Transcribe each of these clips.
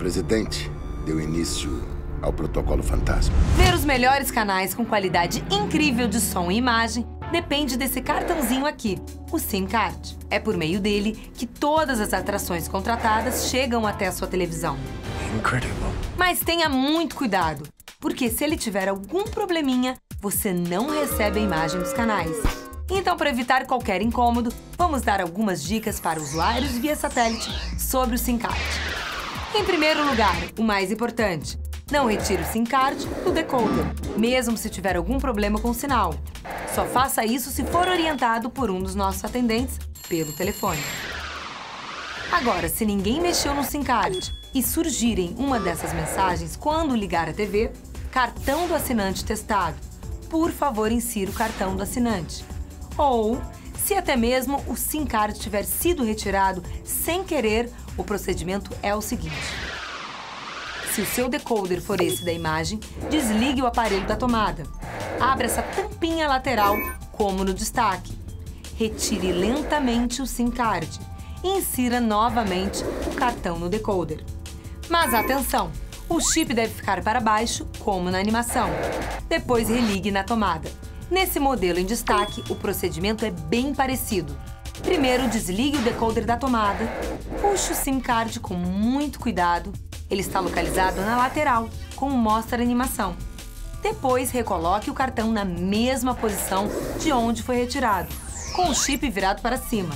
presidente deu início ao protocolo fantasma. Ver os melhores canais com qualidade incrível de som e imagem depende desse cartãozinho aqui, o SIM Card. É por meio dele que todas as atrações contratadas chegam até a sua televisão. Incredible. Mas tenha muito cuidado, porque se ele tiver algum probleminha, você não recebe a imagem dos canais. Então, para evitar qualquer incômodo, vamos dar algumas dicas para usuários via satélite sobre o SIM Card. Em primeiro lugar, o mais importante, não retire o SIM card do decoder, mesmo se tiver algum problema com o sinal. Só faça isso se for orientado por um dos nossos atendentes pelo telefone. Agora, se ninguém mexeu no SIM card e surgirem uma dessas mensagens quando ligar a TV, cartão do assinante testado, por favor insira o cartão do assinante. Ou, se até mesmo o SIM card tiver sido retirado sem querer, o procedimento é o seguinte. Se o seu decoder for esse da imagem, desligue o aparelho da tomada. Abra essa tampinha lateral, como no destaque. Retire lentamente o SIM card e insira novamente o cartão no decoder. Mas atenção! O chip deve ficar para baixo, como na animação. Depois religue na tomada. Nesse modelo em destaque, o procedimento é bem parecido. Primeiro, desligue o decoder da tomada, puxe o SIM card com muito cuidado ele está localizado na lateral, como mostra a animação. Depois, recoloque o cartão na mesma posição de onde foi retirado, com o chip virado para cima.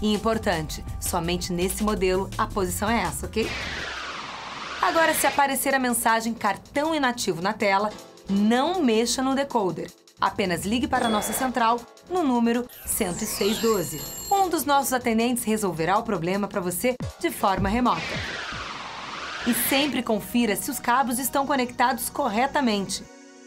E importante, somente nesse modelo a posição é essa, ok? Agora, se aparecer a mensagem cartão inativo na tela, não mexa no decoder. Apenas ligue para a nossa central no número 10612. Um dos nossos atendentes resolverá o problema para você de forma remota. E sempre confira se os cabos estão conectados corretamente.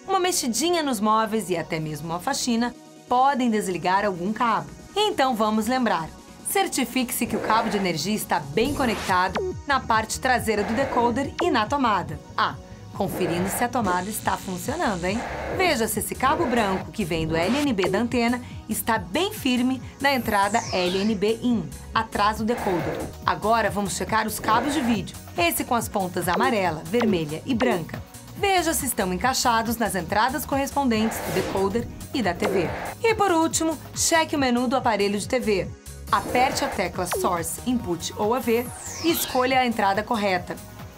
Uma mexidinha nos móveis e até mesmo uma faxina podem desligar algum cabo. Então vamos lembrar: certifique-se que o cabo de energia está bem conectado na parte traseira do decoder e na tomada. Ah, conferindo se a tomada está funcionando, hein? Veja se esse cabo branco que vem do LNB da antena está bem firme na entrada LNB IN, atrás do decoder. Agora vamos checar os cabos de vídeo, esse com as pontas amarela, vermelha e branca. Veja se estão encaixados nas entradas correspondentes do decoder e da TV. E por último, cheque o menu do aparelho de TV. Aperte a tecla Source, Input ou AV e escolha a entrada correta.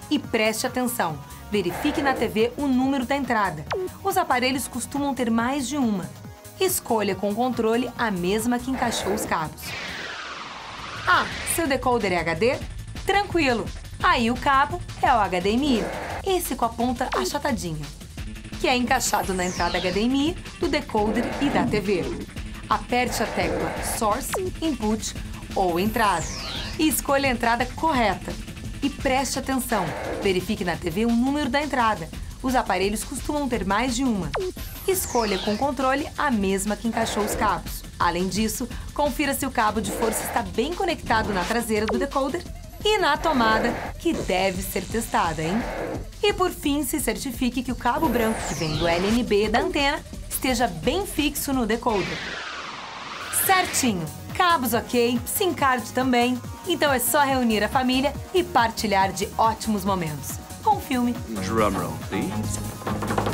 E preste atenção, verifique na TV o número da entrada. Os aparelhos costumam ter mais de uma. Escolha com controle a mesma que encaixou os cabos. Ah, seu decoder é HD? Tranquilo! Aí o cabo é o HDMI, esse com a ponta achatadinha, que é encaixado na entrada HDMI do decoder e da TV. Aperte a tecla Source, Input ou Entrada e escolha a entrada correta. E preste atenção, verifique na TV o número da entrada. Os aparelhos costumam ter mais de uma. Escolha com controle a mesma que encaixou os cabos. Além disso, confira se o cabo de força está bem conectado na traseira do decoder e na tomada, que deve ser testada, hein? E por fim, se certifique que o cabo branco que vem do LNB da antena esteja bem fixo no decoder. Certinho! Cabos ok, SIM card também. Então é só reunir a família e partilhar de ótimos momentos. Com o filme. Drumroll, please.